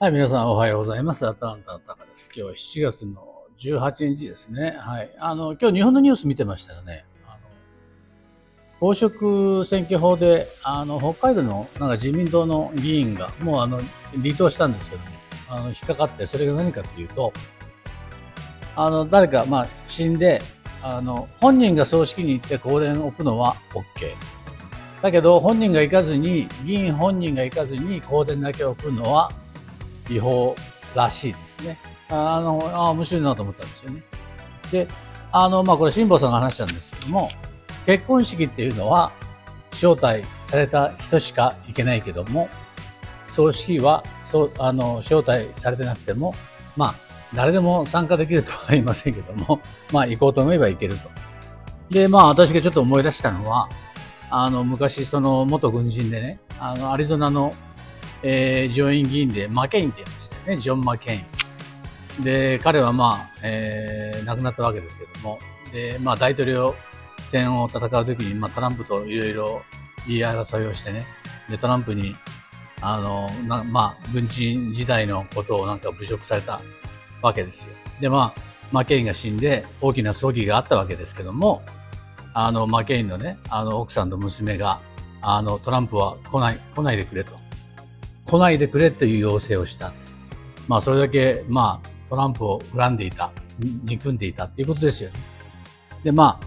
はい、皆さんおはようございます。アトランタのタカです。今日は7月の18日ですね。はい。あの、今日日本のニュース見てましたらね、あの、公職選挙法で、あの、北海道のなんか自民党の議員が、もうあの、離党したんですけども、あの、引っかかって、それが何かっていうと、あの、誰か、まあ、死んで、あの、本人が葬式に行って香典を置くのは OK。だけど、本人が行かずに、議員本人が行かずに香典だけ置くのは違法らしいですね。あの、あ面白いなと思ったんですよね。で、あの、まあ、これ辛坊さんが話したんですけども、結婚式っていうのは、招待された人しか行けないけども、葬式は、そう、あの、招待されてなくても、まあ、誰でも参加できるとは言いませんけども、まあ、行こうと思えば行けると。で、まあ、私がちょっと思い出したのは、あの、昔、その、元軍人でね、あの、アリゾナのえー、上院議員でマケインって言いましたよね、ジョン・マケイン。で、彼はまあ、えー、亡くなったわけですけども、で、まあ大統領選を戦う時に、まあトランプといろいろ言い争いをしてね、で、トランプに、あの、なまあ、軍人時代のことをなんか侮辱されたわけですよ。で、まあ、マケインが死んで大きな葬儀があったわけですけども、あの、マケインのね、あの、奥さんと娘が、あの、トランプは来ない、来ないでくれと。来ないでくれという要請をした。まあ、それだけ、まあ、トランプを恨んでいた、憎んでいたっていうことですよね。で、まあ、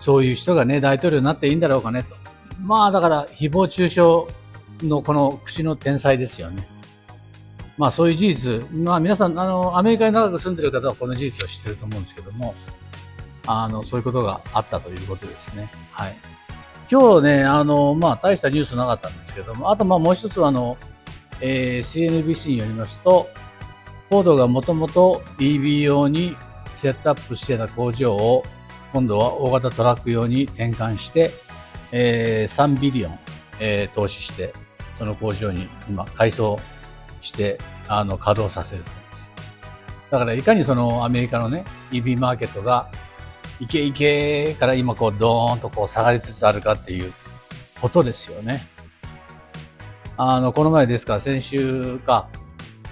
そういう人がね、大統領になっていいんだろうかねと。まあ、だから、誹謗中傷のこの口の天才ですよね。まあ、そういう事実、まあ、皆さん、あの、アメリカに長く住んでる方はこの事実を知ってると思うんですけども、あの、そういうことがあったということですね。はい。今日ね、あの、まあ、大したニュースなかったんですけども、あと、まあ、もう一つは、あの、えー、CNBC によりますと、フォードがもともと EV 用にセットアップしてた工場を今度は大型トラック用に転換して、えー、3ビリオン、えー、投資して、その工場に今改装して、あの、稼働させるそうです。だからいかにそのアメリカのね、EV マーケットがイケイケから今こうドーンとこう下がりつつあるかっていうことですよね。あの、この前ですから、先週か、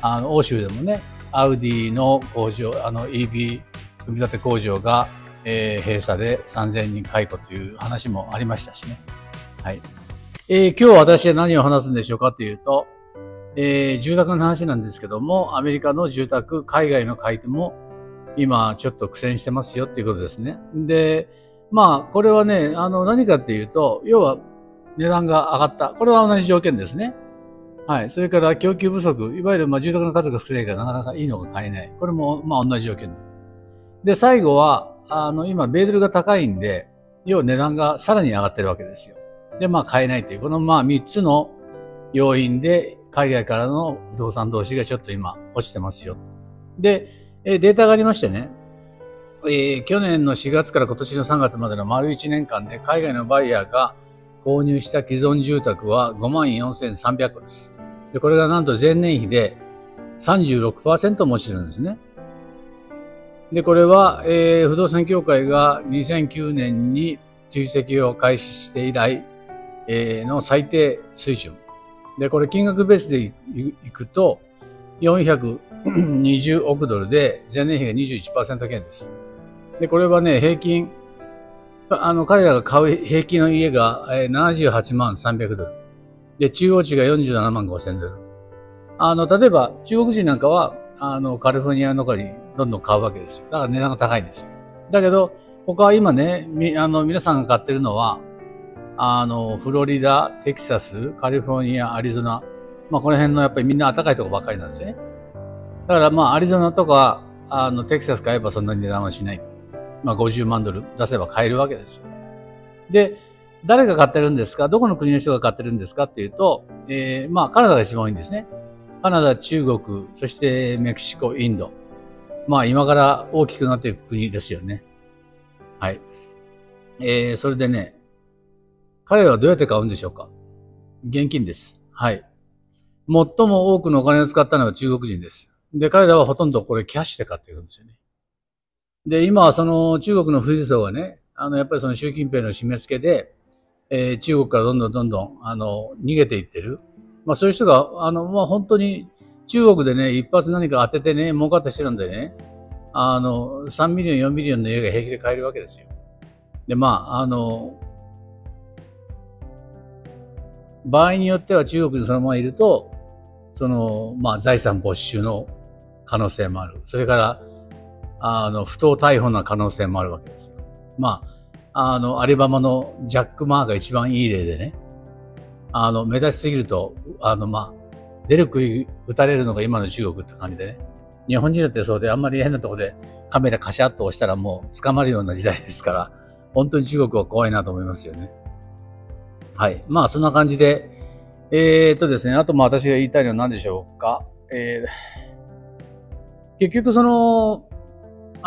あの、欧州でもね、アウディの工場、あの EV 組み立て工場が、えー、閉鎖で3000人解雇という話もありましたしね。はい。えー、今日私は何を話すんでしょうかというと、えー、住宅の話なんですけども、アメリカの住宅、海外の買い手も今ちょっと苦戦してますよっていうことですね。で、まあ、これはね、あの、何かっていうと、要は値段が上がった。これは同じ条件ですね。はい。それから供給不足。いわゆるまあ住宅の数が少ないからなかなかいいのが買えない。これもまあ同じ条件で。で、最後は、あの、今、米ドルが高いんで、要は値段がさらに上がってるわけですよ。で、まあ買えないという、このまあ3つの要因で、海外からの不動産投資がちょっと今落ちてますよ。で、データがありましてね、えー、去年の4月から今年の3月までの丸1年間で海外のバイヤーが購入した既存住宅は54,300戸です。で、これがなんと前年比で36%も落ちるんですね。で、これは、えー、不動産協会が2009年に追跡を開始して以来、えー、の最低水準。で、これ金額ベースでいくと、420億ドルで前年比が21%減です。で、これはね、平均あの、彼らが買う平均の家が78万300ドル。で、中央値が47万5千ドル。あの、例えば中国人なんかは、あの、カリフォルニアの中にどんどん買うわけですよ。だから値段が高いんですよ。だけど、他は今ね、み、あの、皆さんが買ってるのは、あの、フロリダ、テキサス、カリフォルニア、アリゾナ。まあ、この辺のやっぱりみんな高いとこばっかりなんですね。だからまあ、アリゾナとか、あの、テキサス買えばそんなに値段はしない。まあ、50万ドル出せば買えるわけですで、誰が買ってるんですか？どこの国の人が買ってるんですかっていうと、えー、まあ、カナダが一番多いんですね。カナダ、中国、そしてメキシコ、インド。まあ、今から大きくなっていく国ですよね。はい。えー、それでね、彼らはどうやって買うんでしょうか？現金です。はい。最も多くのお金を使ったのは中国人です。で、彼らはほとんどこれキャッシュで買ってるんですよね。で、今はその中国の富裕層がね、あの、やっぱりその習近平の締め付けで、えー、中国からどんどんどんどん、あの、逃げていってる。まあそういう人が、あの、まあ本当に中国でね、一発何か当ててね、儲かった人なんでね、あの、3ミリオン、4ミリオンの家が平気で買えるわけですよ。で、まあ、あの、場合によっては中国でそのままいると、その、まあ、財産没収の可能性もある。それから、あの、不当逮捕の可能性もあるわけですよ。まあ、あの、アリババのジャック・マーが一番いい例でね、あの、目立ちすぎると、あの、まあ、出る杭打たれるのが今の中国って感じでね。日本人だってそうで、あんまり変なとこでカメラカシャッと押したらもう捕まるような時代ですから、本当に中国は怖いなと思いますよね。はい。まあ、そんな感じで、えー、っとですね、あとまあ私が言いたいのは何でしょうか。えー、結局その、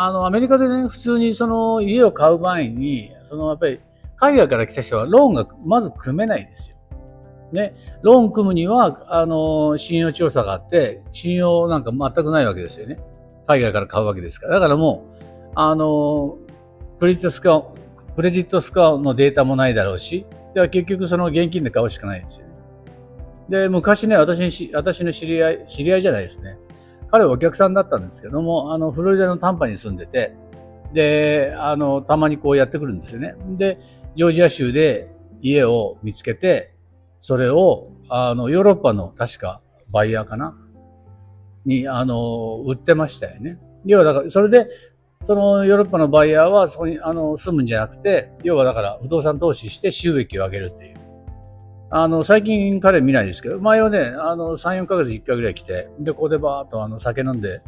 あの、アメリカでね、普通にその家を買う前に、そのやっぱり海外から来た人はローンがまず組めないですよ。ね、ローン組むには、あの、信用調査があって、信用なんか全くないわけですよね。海外から買うわけですから。だからもう、あの、クレジットスコア、クレジットスコアのデータもないだろうし、では結局その現金で買うしかないんですよね。で、昔ね、私私の知り合い、知り合いじゃないですね。彼はお客さんだったんですけども、あの、フロリダのタンパに住んでて、で、あの、たまにこうやってくるんですよね。で、ジョージア州で家を見つけて、それを、あの、ヨーロッパの確かバイヤーかな？に、あの、売ってましたよね。要はだから、それで、そのヨーロッパのバイヤーはそこにあの住むんじゃなくて、要はだから不動産投資して収益を上げるっていう。あの、最近彼見ないですけど、前はね、あの、3、4ヶ月1回ぐらい来て、で、ここでバーっとあの酒飲んで、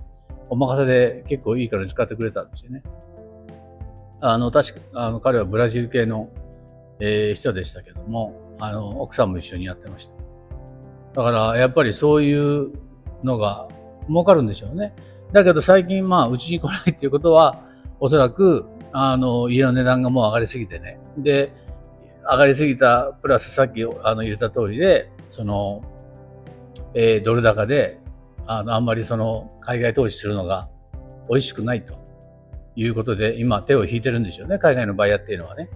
お任せで結構いいから使ってくれたんですよね。あの、確か、あの、彼はブラジル系の、えー、人でしたけども、あの、奥さんも一緒にやってました。だから、やっぱりそういうのが儲かるんでしょうね。だけど最近、まあ、うちに来ないっていうことは、おそらく、あの、家の値段がもう上がりすぎてね。で、上がりすぎた、プラスさっきあの言った通りで、その、えー、ドル高で、あの、あんまりその、海外投資するのが美味しくないということで、今手を引いてるんでしょうね。海外のバイヤーっていうのはね。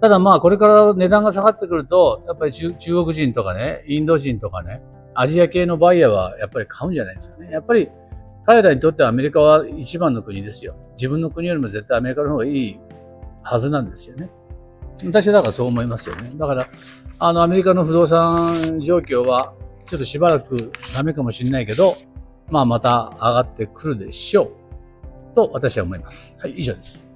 ただまあこれから値段が下がってくると、やっぱり中国人とかね、インド人とかね、アジア系のバイヤーはやっぱり買うんじゃないですかね。やっぱり彼らにとってはアメリカは一番の国ですよ。自分の国よりも絶対アメリカの方がいいはずなんですよね。私はだからそう思いますよね。だから、あのアメリカの不動産状況はちょっとしばらくダメかもしれないけど、まあまた上がってくるでしょう。と私は思います。はい、以上です。